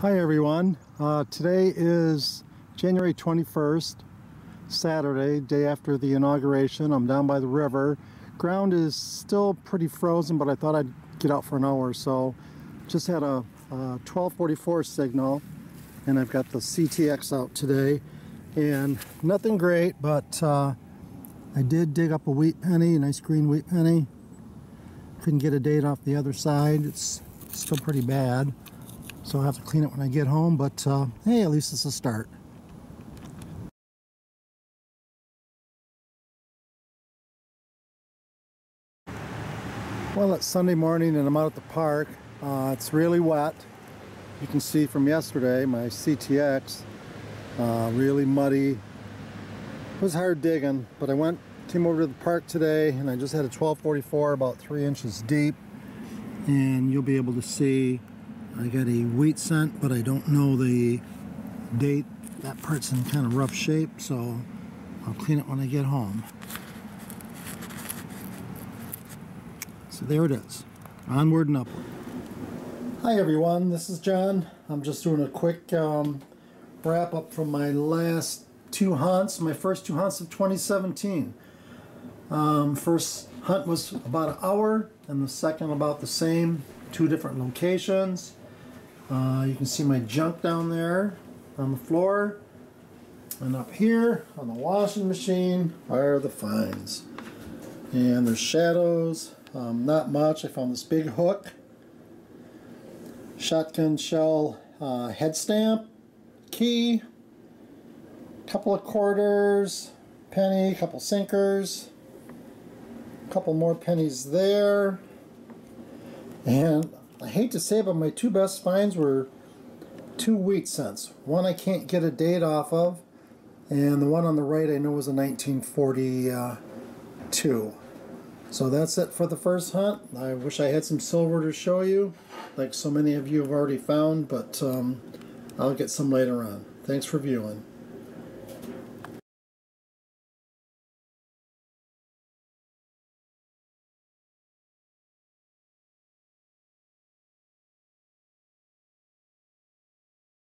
Hi everyone. Uh, today is January 21st, Saturday, day after the inauguration. I'm down by the river. Ground is still pretty frozen, but I thought I'd get out for an hour or so. Just had a, a 1244 signal, and I've got the CTX out today. And nothing great, but uh, I did dig up a wheat penny, a nice green wheat penny. Couldn't get a date off the other side. It's still pretty bad. So I'll have to clean it when I get home, but uh, hey, at least it's a start. Well, it's Sunday morning and I'm out at the park. Uh, it's really wet. You can see from yesterday, my CTX, uh, really muddy. It was hard digging, but I went, came over to the park today and I just had a 1244 about three inches deep. And you'll be able to see I got a wheat cent, but I don't know the date. That part's in kind of rough shape, so I'll clean it when I get home. So there it is. Onward and upward. Hi everyone, this is John. I'm just doing a quick um, wrap up from my last two hunts, my first two hunts of 2017. Um, first hunt was about an hour and the second about the same, two different locations. Uh, you can see my junk down there on the floor. And up here on the washing machine are the finds. And there's shadows, um, not much. I found this big hook, shotgun shell uh, head stamp, key, couple of quarters, penny, couple sinkers, couple more pennies there. And I hate to say but my two best finds were two wheat cents. One I can't get a date off of, and the one on the right I know was a 1942. So that's it for the first hunt. I wish I had some silver to show you, like so many of you have already found, but um, I'll get some later on. Thanks for viewing.